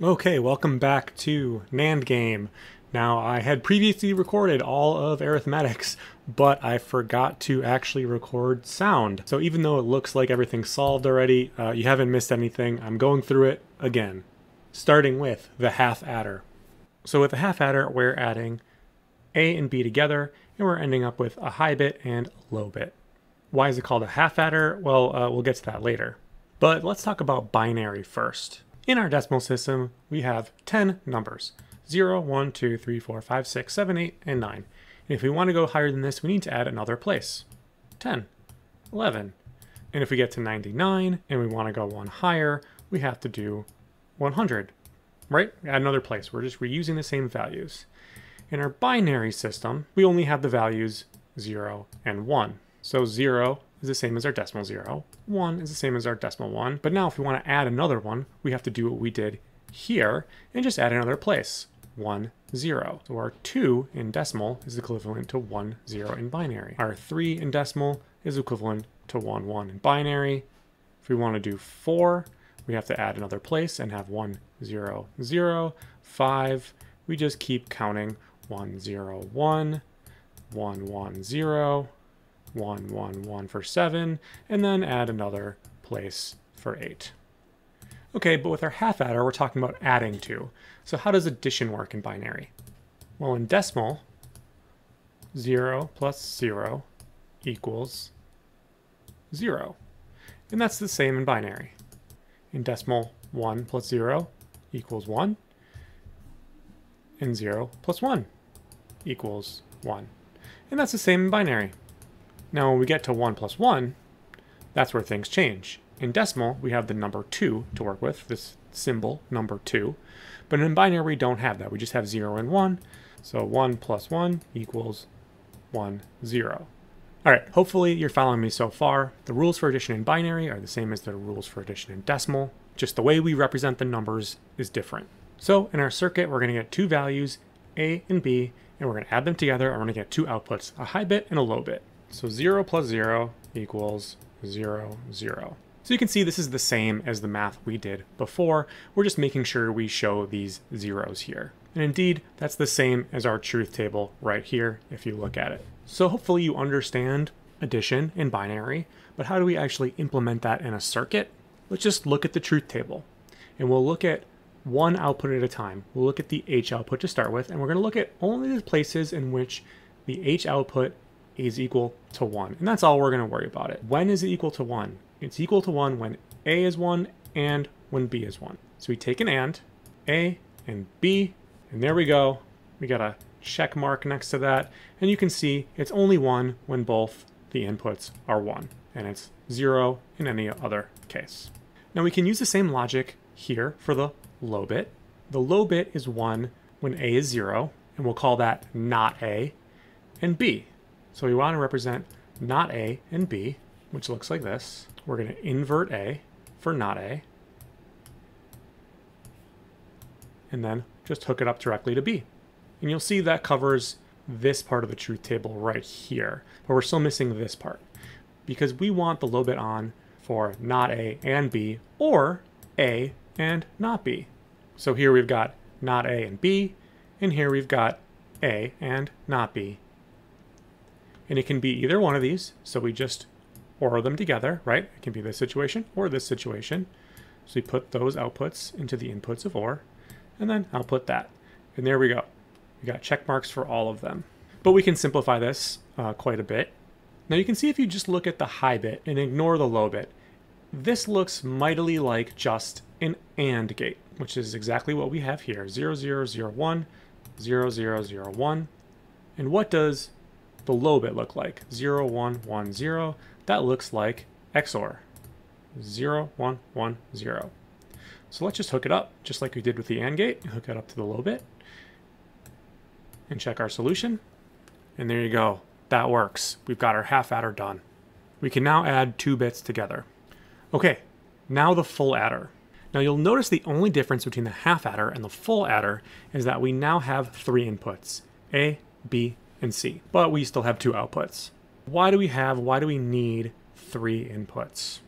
Okay, welcome back to NAND Game. Now, I had previously recorded all of arithmetics, but I forgot to actually record sound. So even though it looks like everything's solved already, uh, you haven't missed anything. I'm going through it again, starting with the half adder. So with the half adder, we're adding A and B together, and we're ending up with a high bit and a low bit. Why is it called a half adder? Well, uh, we'll get to that later. But let's talk about binary first. In our decimal system, we have 10 numbers 0, 1, 2, 3, 4, 5, 6, 7, 8, and 9. And if we want to go higher than this, we need to add another place 10, 11. And if we get to 99 and we want to go one higher, we have to do 100, right? Add another place. We're just reusing the same values. In our binary system, we only have the values 0 and 1. So 0 is the same as our decimal 0. 1 is the same as our decimal 1. But now if we want to add another one, we have to do what we did here and just add another place. 1, 0. So our 2 in decimal is equivalent to 1, 0 in binary. Our 3 in decimal is equivalent to 1, 1 in binary. If we want to do 4, we have to add another place and have 1, 0, 0. 5, we just keep counting 1, 0, 1, 1, 1, 0, 1, 1, 1 for 7, and then add another place for 8. Okay, but with our half adder, we're talking about adding two. So how does addition work in binary? Well, in decimal, 0 plus 0 equals 0. And that's the same in binary. In decimal, 1 plus 0 equals 1. And 0 plus 1 equals 1. And that's the same in binary. Now when we get to 1 plus 1, that's where things change. In decimal, we have the number 2 to work with, this symbol, number 2. But in binary, we don't have that. We just have 0 and 1. So 1 plus 1 equals 1, 0. All right, hopefully you're following me so far. The rules for addition in binary are the same as the rules for addition in decimal. Just the way we represent the numbers is different. So in our circuit, we're going to get two values, A and B, and we're going to add them together, and we're going to get two outputs, a high bit and a low bit. So 0 plus 0 equals 0, 0. So you can see this is the same as the math we did before. We're just making sure we show these zeros here. And indeed, that's the same as our truth table right here if you look at it. So hopefully you understand addition in binary, but how do we actually implement that in a circuit? Let's just look at the truth table. And we'll look at one output at a time. We'll look at the H output to start with, and we're going to look at only the places in which the H output is equal to 1. And that's all we're going to worry about it. When is it equal to 1? It's equal to 1 when A is 1 and when B is 1. So we take an AND, A and B, and there we go. We got a check mark next to that. And you can see it's only 1 when both the inputs are 1. And it's 0 in any other case. Now we can use the same logic here for the low bit. The low bit is 1 when A is 0, and we'll call that not A, and B. So we want to represent not A and B, which looks like this. We're going to invert A for not A, and then just hook it up directly to B. And you'll see that covers this part of the truth table right here, but we're still missing this part because we want the low bit on for not A and B or A and not B. So here we've got not A and B, and here we've got A and not B and it can be either one of these. So we just OR them together, right? It can be this situation or this situation. So we put those outputs into the inputs of OR and then output that. And there we go. We got check marks for all of them. But we can simplify this uh, quite a bit. Now you can see if you just look at the high bit and ignore the low bit, this looks mightily like just an AND gate, which is exactly what we have here, 0001, 0001. And what does the low bit look like? 0, 1, 1, 0. That looks like XOR. 0, 1, 1, 0. So let's just hook it up, just like we did with the AND gate. Hook it up to the low bit. And check our solution. And there you go. That works. We've got our half adder done. We can now add two bits together. Okay, now the full adder. Now you'll notice the only difference between the half adder and the full adder is that we now have three inputs, A, B, and C, but we still have two outputs. Why do we have, why do we need three inputs?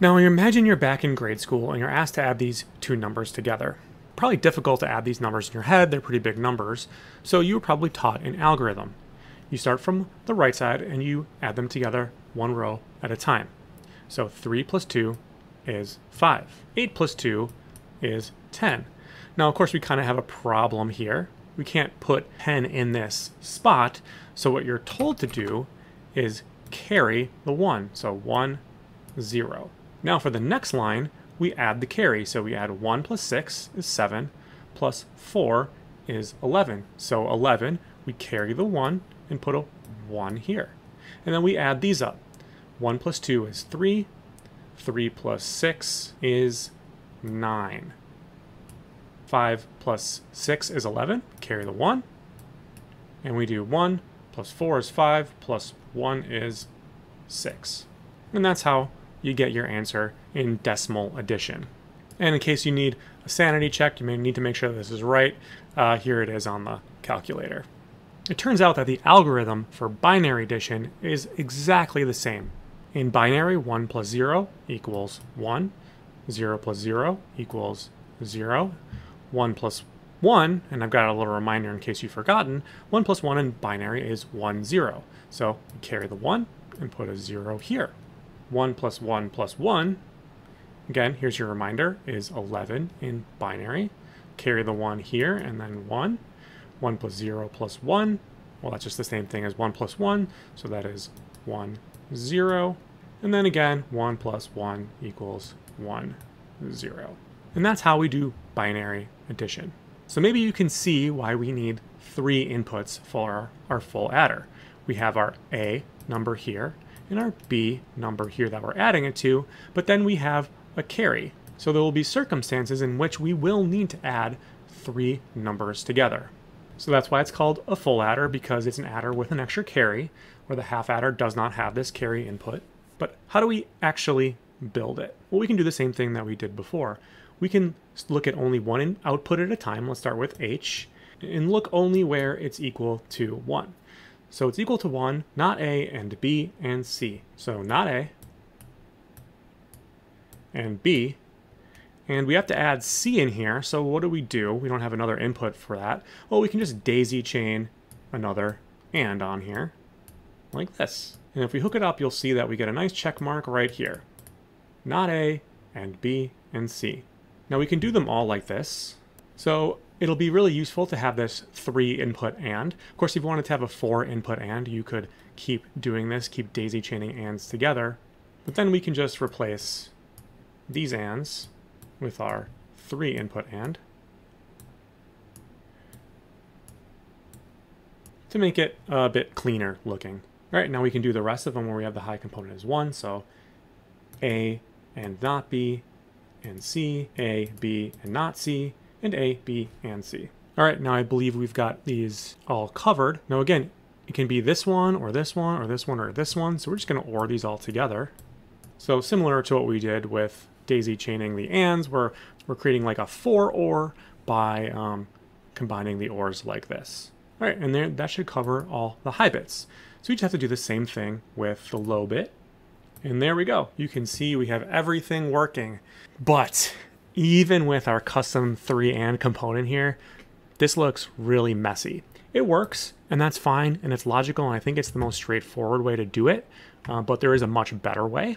Now imagine you're back in grade school and you're asked to add these two numbers together. probably difficult to add these numbers in your head. They're pretty big numbers. So you were probably taught an algorithm. You start from the right side and you add them together one row at a time. So 3 plus 2 is 5. 8 plus 2 is 10. Now, of course, we kind of have a problem here. We can't put 10 in this spot. So what you're told to do is carry the 1. So 1, 0. Now for the next line, we add the carry. So we add 1 plus 6 is 7, plus 4 is 11. So 11, we carry the 1 and put a 1 here. And then we add these up. 1 plus 2 is 3, 3 plus 6 is 9. 5 plus 6 is 11, carry the 1. And we do 1 plus 4 is 5, plus 1 is 6. And that's how you get your answer in decimal addition. And in case you need a sanity check, you may need to make sure this is right, uh, here it is on the calculator. It turns out that the algorithm for binary addition is exactly the same. In binary, 1 plus 0 equals 1, 0 plus 0 equals 0, 1 plus 1, and I've got a little reminder in case you've forgotten, 1 plus 1 in binary is 1, 0. So carry the 1 and put a 0 here. 1 plus 1 plus 1, again, here's your reminder, is 11 in binary. Carry the 1 here and then 1. 1 plus 0 plus 1, well, that's just the same thing as 1 plus 1, so that is 1, 0. And then again, 1 plus 1 equals 1, 0. And that's how we do binary addition. So maybe you can see why we need three inputs for our full adder. We have our A number here, and our B number here that we're adding it to, but then we have a carry. So there will be circumstances in which we will need to add three numbers together. So that's why it's called a full adder because it's an adder with an extra carry, where the half adder does not have this carry input. But how do we actually build it? Well, we can do the same thing that we did before. We can look at only one output at a time. Let's start with H and look only where it's equal to 1. So it's equal to 1, not A and B and C. So not A and B. And we have to add C in here, so what do we do? We don't have another input for that. Well, we can just daisy chain another AND on here, like this. And if we hook it up, you'll see that we get a nice check mark right here. Not A and B and C. Now we can do them all like this. So It'll be really useful to have this three input AND. Of course, if you wanted to have a four input AND, you could keep doing this, keep daisy chaining ANDs together. But then we can just replace these ANDs with our three input AND to make it a bit cleaner looking. All right, now we can do the rest of them where we have the high component as one. So A and not B and C, A, B, and not C, and A, B, and C. All right, now I believe we've got these all covered. Now again, it can be this one or this one or this one or this one. So we're just gonna OR these all together. So similar to what we did with daisy chaining the ands, we're, we're creating like a for OR by um, combining the ORs like this. All right, and there, that should cover all the high bits. So we just have to do the same thing with the low bit. And there we go. You can see we have everything working. But even with our custom 3 and component here, this looks really messy. It works, and that's fine, and it's logical, and I think it's the most straightforward way to do it, uh, but there is a much better way.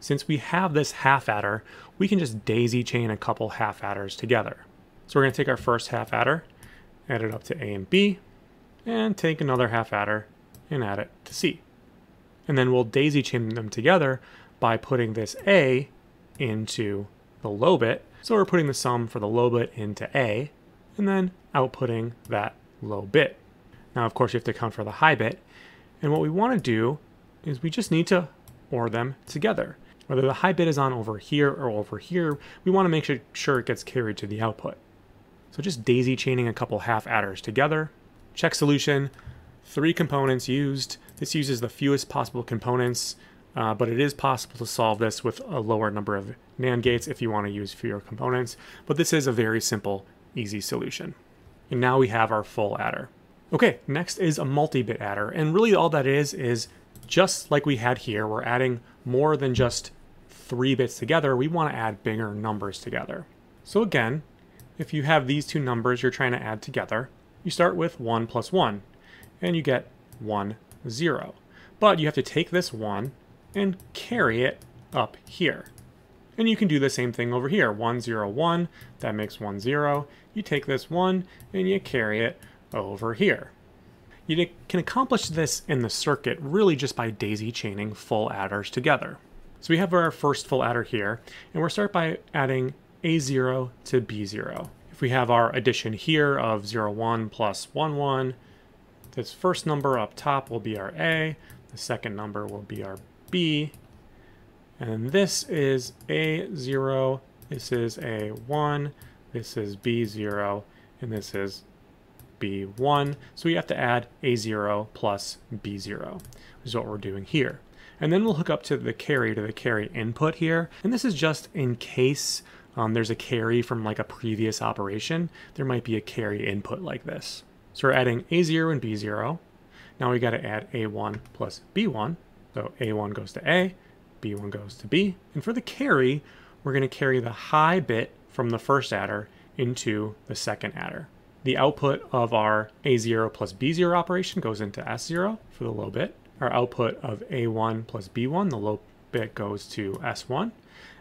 Since we have this half adder, we can just daisy chain a couple half adders together. So we're going to take our first half adder, add it up to A and B, and take another half adder and add it to C. And then we'll daisy chain them together by putting this A into the low bit so we're putting the sum for the low bit into A, and then outputting that low bit. Now, of course, you have to account for the high bit. And what we want to do is we just need to OR them together. Whether the high bit is on over here or over here, we want to make sure it gets carried to the output. So just daisy chaining a couple half adders together. Check solution, three components used. This uses the fewest possible components uh, but it is possible to solve this with a lower number of NAND gates if you want to use fewer components, but this is a very simple, easy solution. And now we have our full adder. Okay, next is a multi-bit adder, and really all that is is just like we had here, we're adding more than just three bits together, we want to add bigger numbers together. So again, if you have these two numbers you're trying to add together, you start with 1 plus 1, and you get 1, 0. But you have to take this 1 and carry it up here. And you can do the same thing over here. 1, 0, 1, that makes 1, 0. You take this 1 and you carry it over here. You can accomplish this in the circuit really just by daisy chaining full adders together. So we have our first full adder here, and we'll start by adding A0 to B0. If we have our addition here of 0, 1 plus 1, 1, this first number up top will be our A, the second number will be our B, and this is A0, this is A1, this is B0, and this is B1. So we have to add A0 plus B0, which is what we're doing here. And then we'll hook up to the carry, to the carry input here. And this is just in case um, there's a carry from like a previous operation, there might be a carry input like this. So we're adding A0 and B0. Now we got to add A1 plus B1. So A1 goes to A, B1 goes to B. And for the carry, we're going to carry the high bit from the first adder into the second adder. The output of our A0 plus B0 operation goes into S0 for the low bit. Our output of A1 plus B1, the low bit goes to S1.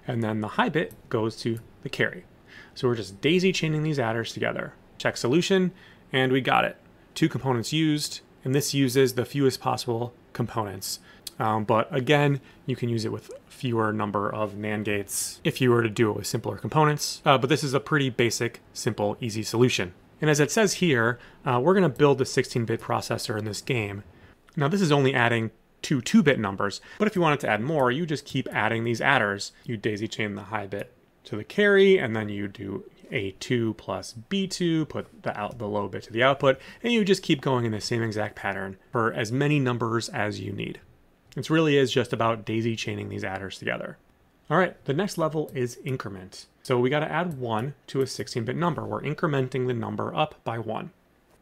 And then the high bit goes to the carry. So we're just daisy chaining these adders together. Check solution, and we got it. Two components used, and this uses the fewest possible components. Um, but again, you can use it with fewer number of NAND gates if you were to do it with simpler components. Uh, but this is a pretty basic, simple, easy solution. And as it says here, uh, we're going to build a 16-bit processor in this game. Now this is only adding two 2-bit numbers, but if you wanted to add more, you just keep adding these adders. You daisy chain the high bit to the carry, and then you do A2 plus B2, put the, out, the low bit to the output, and you just keep going in the same exact pattern for as many numbers as you need. It really is just about daisy chaining these adders together. All right, the next level is increment. So we got to add 1 to a 16-bit number. We're incrementing the number up by 1.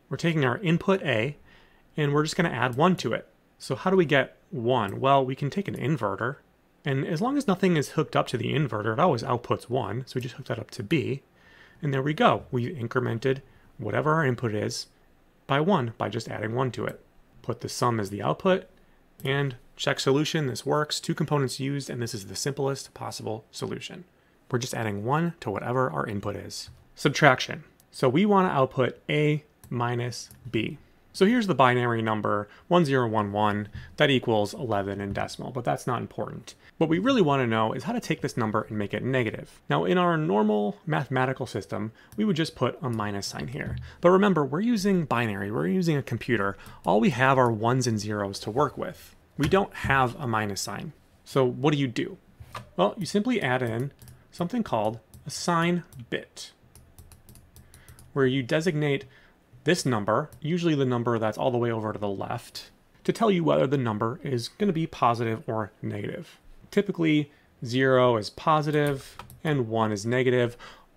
We're taking our input A, and we're just going to add 1 to it. So how do we get 1? Well, we can take an inverter, and as long as nothing is hooked up to the inverter, it always outputs 1, so we just hook that up to B, and there we go. We've incremented whatever our input is by 1 by just adding 1 to it. Put the sum as the output, and check solution, this works, two components used, and this is the simplest possible solution. We're just adding one to whatever our input is. Subtraction. So we want to output A minus B. So here's the binary number 1011 that equals 11 in decimal, but that's not important. What we really want to know is how to take this number and make it negative. Now in our normal mathematical system, we would just put a minus sign here. But remember, we're using binary, we're using a computer. All we have are ones and zeros to work with. We don't have a minus sign. So what do you do? Well, you simply add in something called a sign bit, where you designate this number, usually the number that's all the way over to the left, to tell you whether the number is going to be positive or negative. Typically, 0 is positive and 1 is negative,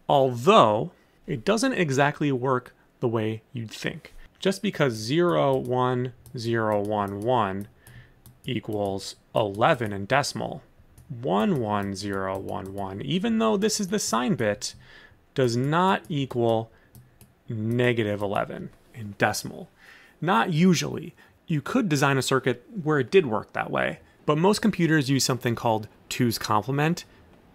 although it doesn't exactly work the way you'd think. Just because 0, 1, 0, 1, 1 equals 11 in decimal, 11011, even though this is the sign bit, does not equal negative 11 in decimal. Not usually. You could design a circuit where it did work that way, but most computers use something called 2's complement,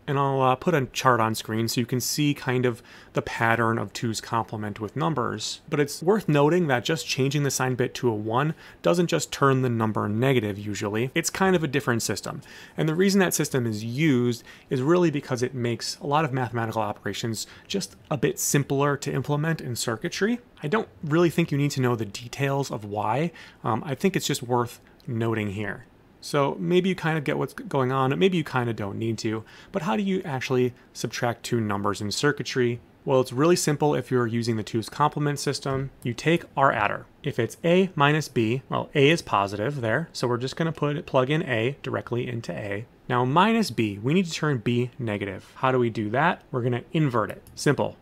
and I'll uh, put a chart on screen so you can see kind of the pattern of 2's complement with numbers. But it's worth noting that just changing the sign bit to a 1 doesn't just turn the number negative usually. It's kind of a different system. And the reason that system is used is really because it makes a lot of mathematical operations just a bit simpler to implement in circuitry. I don't really think you need to know the details of why. Um, I think it's just worth noting here. So maybe you kind of get what's going on, maybe you kind of don't need to, but how do you actually subtract two numbers in circuitry? Well, it's really simple if you're using the two's complement system. You take our adder. If it's A minus B, well, A is positive there, so we're just gonna put plug in A directly into A. Now minus B, we need to turn B negative. How do we do that? We're gonna invert it. Simple.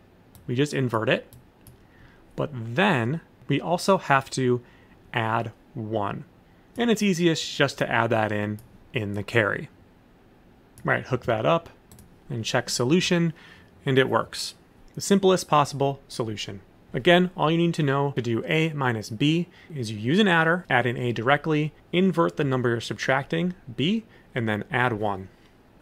We just invert it, but then we also have to add one. And it's easiest just to add that in in the carry. Right, hook that up and check solution, and it works. the simplest possible solution. Again, all you need to know to do a minus b is you use an adder, add in a directly, invert the number you're subtracting, b, and then add 1.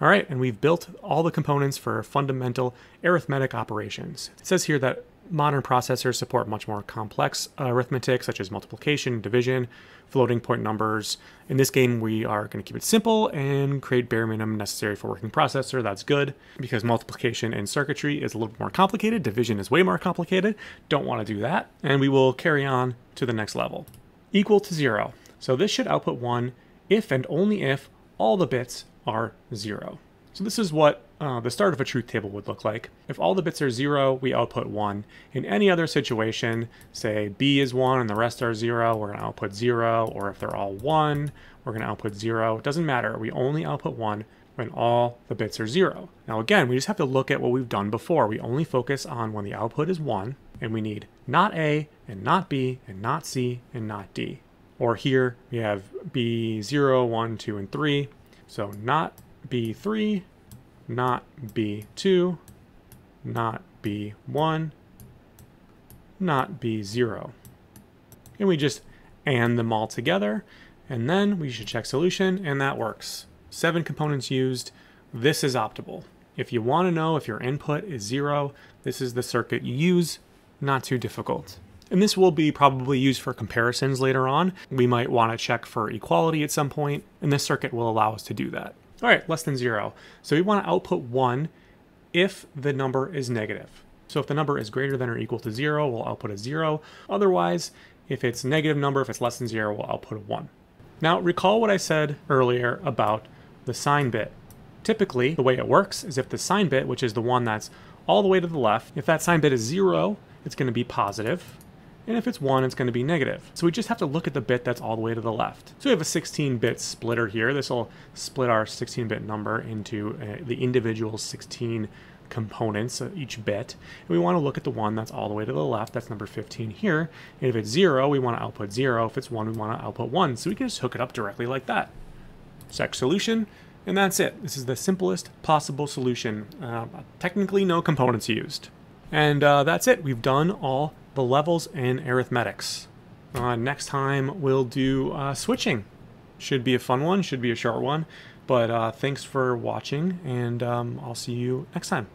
All right, and we've built all the components for fundamental arithmetic operations. It says here that modern processors support much more complex arithmetic, such as multiplication, division, floating point numbers. In this game, we are going to keep it simple and create bare minimum necessary for working processor. That's good because multiplication and circuitry is a little more complicated. Division is way more complicated. Don't want to do that. And we will carry on to the next level. Equal to zero. So this should output one if and only if all the bits are 0. So this is what uh, the start of a truth table would look like. If all the bits are 0, we output 1. In any other situation, say b is 1 and the rest are 0, we're going to output 0, or if they're all 1, we're going to output 0. It doesn't matter, we only output 1 when all the bits are 0. Now again, we just have to look at what we've done before. We only focus on when the output is 1, and we need not A, and not B, and not C, and not D. Or here, we have B 0, 1, 2, and 3. So not B3, not B2, not B1, not B0. And we just AND them all together, and then we should check solution, and that works. Seven components used. This is optimal. If you want to know if your input is zero, this is the circuit you use. Not too difficult. And this will be probably used for comparisons later on. We might want to check for equality at some point, and this circuit will allow us to do that. All right, less than zero. So we want to output one if the number is negative. So if the number is greater than or equal to zero, we'll output a zero. Otherwise, if it's negative number, if it's less than zero, we'll output a one. Now recall what I said earlier about the sign bit. Typically, the way it works is if the sign bit, which is the one that's all the way to the left, if that sign bit is zero, it's going to be positive and if it's 1, it's going to be negative. So we just have to look at the bit that's all the way to the left. So we have a 16-bit splitter here. This will split our 16-bit number into uh, the individual 16 components, of each bit. And we want to look at the one that's all the way to the left. That's number 15 here. And if it's 0, we want to output 0. If it's 1, we want to output 1. So we can just hook it up directly like that. Check solution. And that's it. This is the simplest possible solution. Uh, technically, no components used. And uh, that's it. We've done all the levels in arithmetics. Uh, next time we'll do uh, switching. Should be a fun one, should be a short one. But uh, thanks for watching, and um, I'll see you next time.